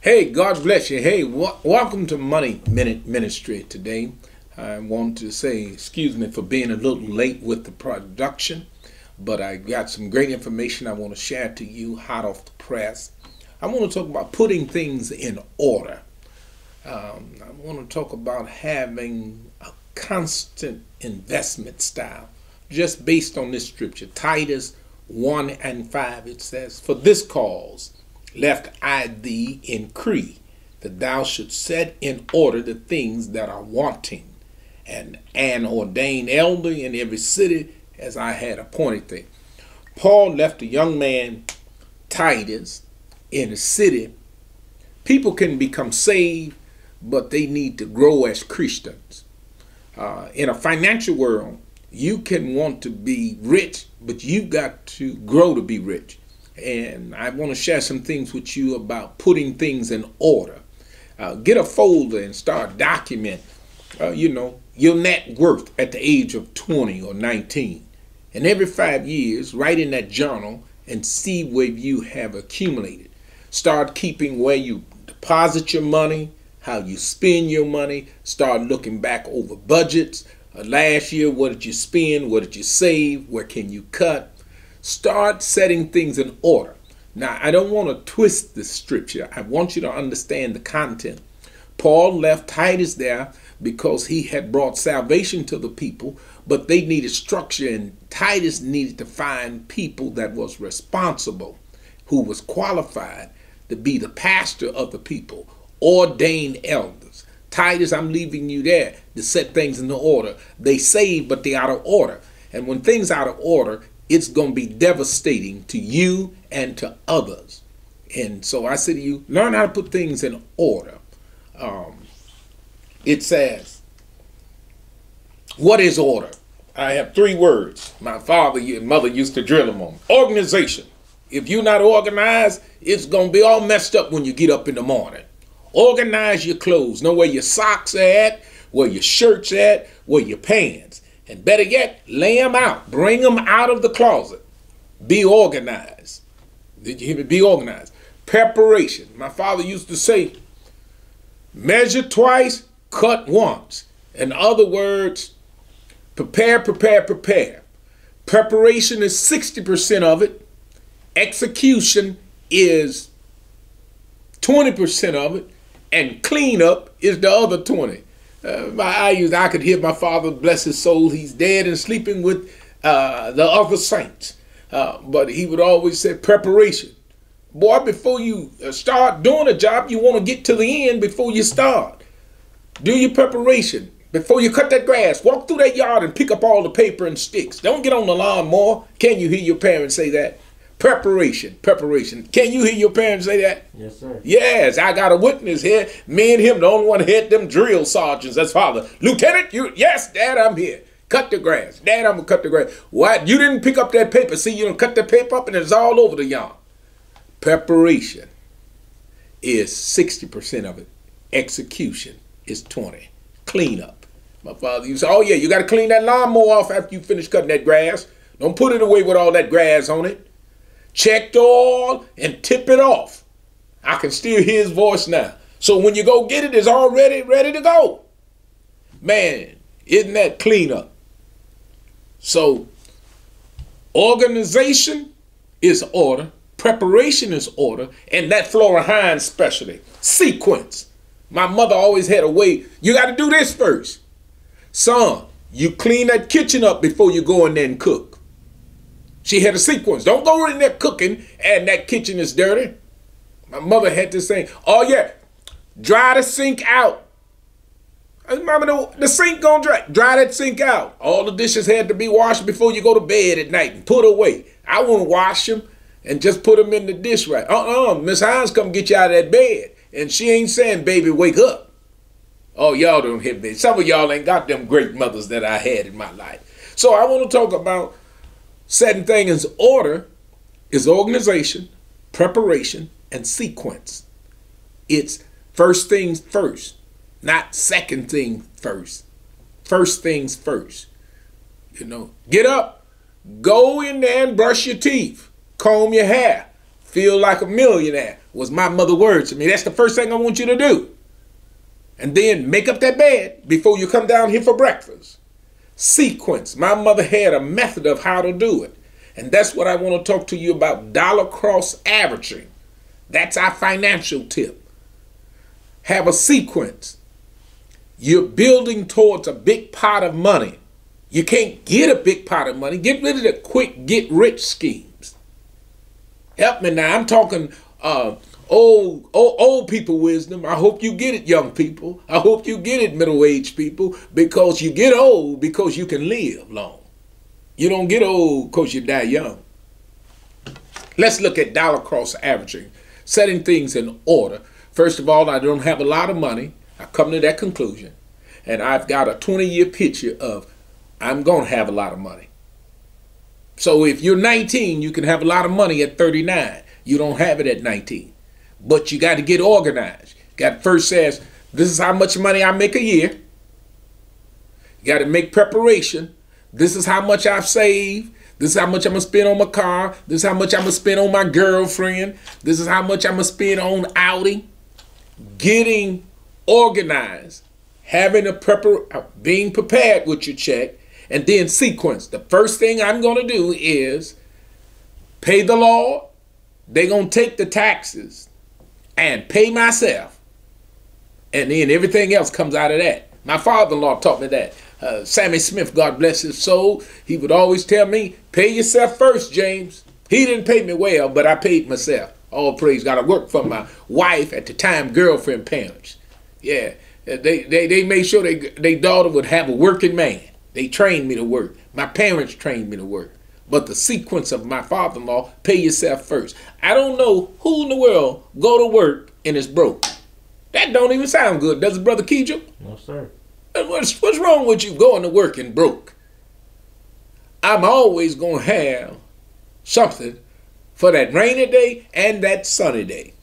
Hey, God bless you. Hey, welcome to Money Minute Ministry today. I want to say, excuse me for being a little late with the production, but I got some great information I want to share to you hot off the press. I want to talk about putting things in order. Um, I want to talk about having a constant investment style, just based on this scripture. Titus 1 and 5, it says, For this cause left I thee in Crete, that thou shouldst set in order the things that are wanting, and an ordained elder in every city as I had appointed thee. Paul left a young man, Titus, in a city. People can become saved, but they need to grow as Christians. Uh, in a financial world, you can want to be rich, but you've got to grow to be rich. And I want to share some things with you about putting things in order. Uh, get a folder and start document, uh, you know, your net worth at the age of 20 or 19. And every five years, write in that journal and see where you have accumulated. Start keeping where you deposit your money, how you spend your money. Start looking back over budgets. Uh, last year, what did you spend? What did you save? Where can you cut? Start setting things in order. Now, I don't want to twist the scripture. I want you to understand the content. Paul left Titus there because he had brought salvation to the people, but they needed structure, and Titus needed to find people that was responsible, who was qualified to be the pastor of the people, ordained elders. Titus, I'm leaving you there to set things in order. They saved, but they out of order. And when things out of order, it's going to be devastating to you and to others. And so I say to you, learn how to put things in order. Um, it says, What is order? I have three words. My father and mother used to drill them on. Organization. If you're not organized, it's going to be all messed up when you get up in the morning. Organize your clothes. Know where your socks are at, where your shirt's at, where your pants. And better yet, lay them out. Bring them out of the closet. Be organized. Did you hear me? Be organized. Preparation. My father used to say, measure twice, cut once. In other words, prepare, prepare, prepare. Preparation is 60% of it. Execution is 20% of it. And cleanup is the other 20. Uh, my, I used, I could hear my father, bless his soul, he's dead and sleeping with uh, the other saints. Uh, but he would always say preparation. Boy, before you uh, start doing a job, you want to get to the end before you start. Do your preparation. Before you cut that grass, walk through that yard and pick up all the paper and sticks. Don't get on the lawnmower. Can you hear your parents say that? Preparation, preparation. Can you hear your parents say that? Yes, sir. Yes, I got a witness here. Me and him, the only one hit them drill sergeants. That's father. Lieutenant, you yes, Dad, I'm here. Cut the grass. Dad, I'm gonna cut the grass. What? You didn't pick up that paper. See, you don't cut the paper up and it's all over the yard. Preparation is 60% of it. Execution is 20. Cleanup. My father used to say, oh yeah, you gotta clean that lawnmower off after you finish cutting that grass. Don't put it away with all that grass on it check the oil, and tip it off. I can still hear his voice now. So when you go get it, it's already ready to go. Man, isn't that cleanup? So organization is order, preparation is order, and that Flora Hines specialty, sequence. My mother always had a way, you got to do this first. Son, you clean that kitchen up before you go in there and cook. She had a sequence. Don't go in there cooking and that kitchen is dirty. My mother had to say, oh yeah, dry the sink out. Mama, the, the sink gonna dry. Dry that sink out. All the dishes had to be washed before you go to bed at night and put away. I wouldn't wash them and just put them in the dish right. Uh-uh, Miss Hines come get you out of that bed. And she ain't saying, baby, wake up. Oh, y'all don't hit me. Some of y'all ain't got them great mothers that I had in my life. So I want to talk about Setting things in order is organization, preparation, and sequence. It's first things first, not second thing first. First things first. You know, get up, go in there and brush your teeth, comb your hair, feel like a millionaire was my mother words to me. That's the first thing I want you to do. And then make up that bed before you come down here for breakfast. Sequence. My mother had a method of how to do it. And that's what I want to talk to you about dollar cost averaging. That's our financial tip. Have a sequence. You're building towards a big pot of money. You can't get a big pot of money. Get rid of the quick get rich schemes. Help me now. I'm talking uh, old, old old people wisdom. I hope you get it, young people. I hope you get it, middle aged people, because you get old because you can live long. You don't get old because you die young. Let's look at dollar cost averaging, setting things in order. First of all, I don't have a lot of money. I come to that conclusion. And I've got a 20 year picture of I'm going to have a lot of money. So if you're 19, you can have a lot of money at 39. You don't have it at 19. But you got to get organized. Got first says, this is how much money I make a year. You got to make preparation. This is how much I've saved. This is how much I'm gonna spend on my car. This is how much I'm gonna spend on my girlfriend. This is how much I'm gonna spend on outing. Getting organized, having a prepar, uh, being prepared with your check, and then sequence. The first thing I'm to do is pay the law. They're to take the taxes and pay myself. And then everything else comes out of that. My father-in-law taught me that. Uh, Sammy Smith, God bless his soul, he would always tell me, pay yourself first, James. He didn't pay me well, but I paid myself. All praise God. I worked for my wife at the time, girlfriend parents. Yeah, they, they, they made sure they, their daughter would have a working man. They trained me to work. My parents trained me to work. But the sequence of my father-in-law, pay yourself first. I don't know who in the world go to work and is broke. That don't even sound good, does it, Brother Keejo? No, sir. Uh, what's, what's wrong with you going to work and broke? I'm always going to have something for that rainy day and that sunny day.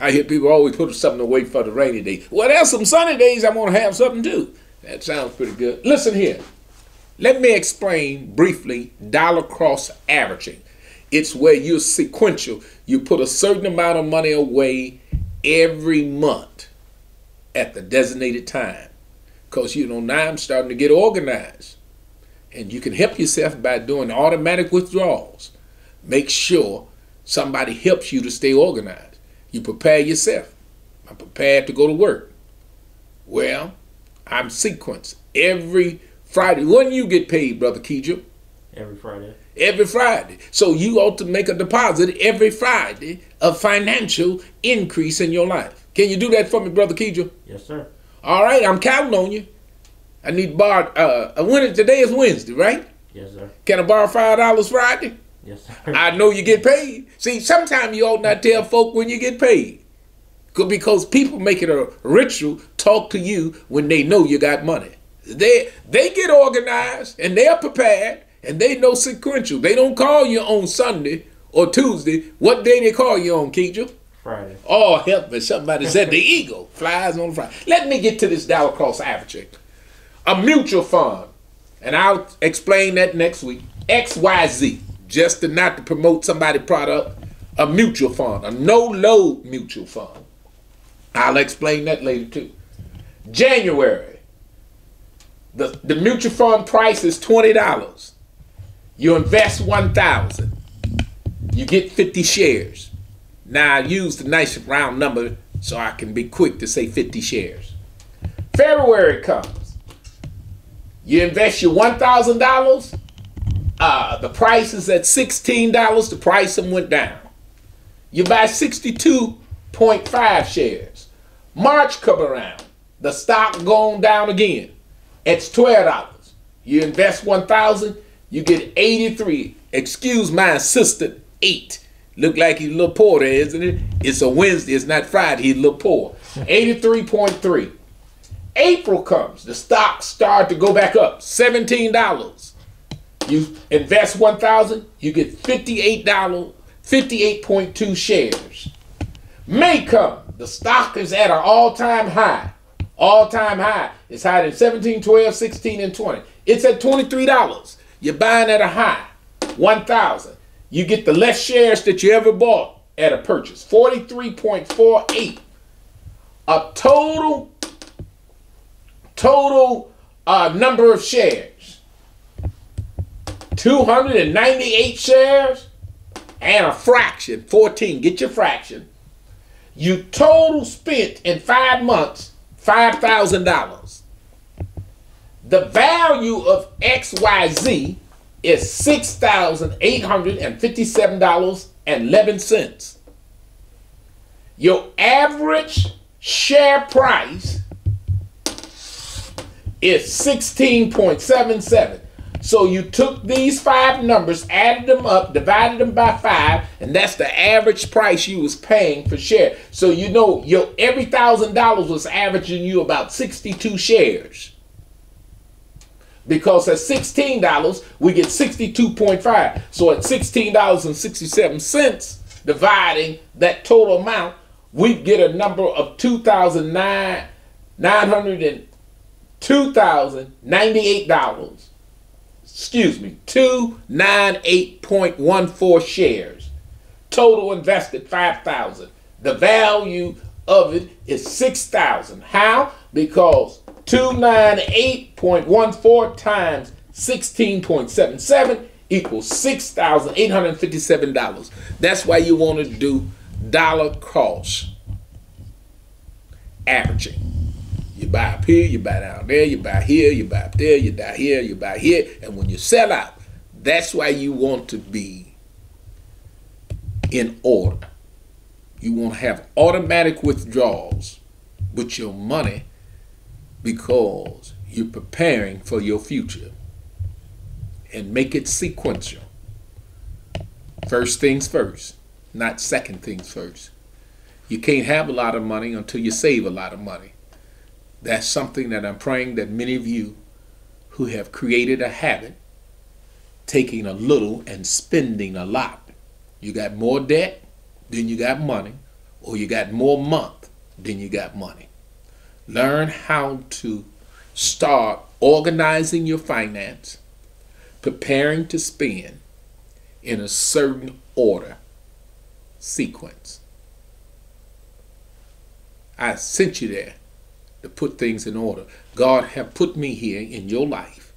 I hear people always put something away for the rainy day. Well, there's some sunny days I'm going to have something too. That sounds pretty good. Listen here. Let me explain briefly dollar cost averaging. It's where you're sequential. You put a certain amount of money away every month at the designated time. Because, you know, now I'm starting to get organized. And you can help yourself by doing automatic withdrawals. Make sure somebody helps you to stay organized. You prepare yourself. I'm prepared to go to work. Well, I'm sequenced. Every Friday. When you get paid, Brother Keejo? Every Friday. Every Friday. So you ought to make a deposit every Friday of financial increase in your life. Can you do that for me, Brother Keejo? Yes, sir. All right, I'm counting on you. I need to borrow, uh, when, today is Wednesday, right? Yes, sir. Can I borrow $5 Friday? Yes, sir. I know you get paid. See, sometimes you ought not tell folk when you get paid. Because people make it a ritual, talk to you when they know you got money. They they get organized and they're prepared and they know sequential. They don't call you on Sunday or Tuesday. What day they call you on, Keejo? Friday. Oh, help me. Somebody said the eagle flies on Friday. Let me get to this dollar cost averaging. A mutual fund, and I'll explain that next week. XYZ, just to not to promote somebody product, a mutual fund, a no-load mutual fund. I'll explain that later too. January, the, the mutual fund price is $20. You invest 1000 You get 50 shares. Now I use the nice round number so I can be quick to say 50 shares. February comes. You invest your $1,000. Uh, the price is at $16. The price went down. You buy 62.5 shares. March come around. The stock going down again. It's twelve dollars. You invest one thousand, you get eighty-three. Excuse my assistant, eight. Look like he's a little poor there, isn't it? It's a Wednesday, it's not Friday, he's a little poor. 83.3. April comes, the stocks start to go back up, $17. You invest 1000 you get $58, 58.2 shares. May come, the stock is at an all-time high, all time high. It's higher than 17, 12, 16, and 20. It's at $23. You're buying at a high, 1,000. You get the less shares that you ever bought at a purchase. 43.48. A total total uh, number of shares. 298 shares and a fraction, 14. Get your fraction. You total spent in five months $5,000. The value of XYZ is $6,857.11. Your average share price is 16.77. So you took these five numbers, added them up, divided them by five, and that's the average price you was paying for share. So you know your every thousand dollars was averaging you about 62 shares. Because at $16, we get 62.5. So at $16.67, dividing that total amount, we get a number of 2,998 dollars excuse me, 298.14 shares. Total invested 5,000. The value of it is 6,000. How? Because 298.14 times 16.77 equals $6,857. That's why you want to do dollar cost averaging. You buy up here, you buy down there, you buy here, you buy up there, you buy here, you buy here. And when you sell out, that's why you want to be in order. You want to have automatic withdrawals with your money because you're preparing for your future. And make it sequential. First things first, not second things first. You can't have a lot of money until you save a lot of money. That's something that I'm praying that many of you who have created a habit, taking a little and spending a lot. You got more debt than you got money, or you got more month than you got money. Learn how to start organizing your finance, preparing to spend in a certain order sequence. I sent you there to put things in order. God have put me here in your life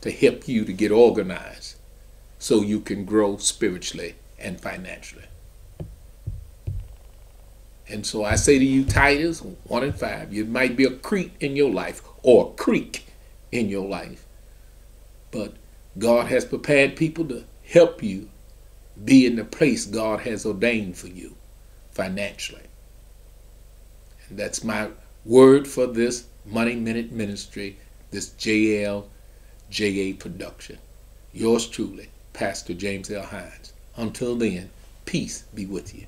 to help you to get organized so you can grow spiritually and financially. And so I say to you, Titus 1 and 5, you might be a creek in your life or a creek in your life. But God has prepared people to help you be in the place God has ordained for you financially. And that's my word for this Money Minute Ministry, this JL JA production. Yours truly, Pastor James L. Hines. Until then, peace be with you.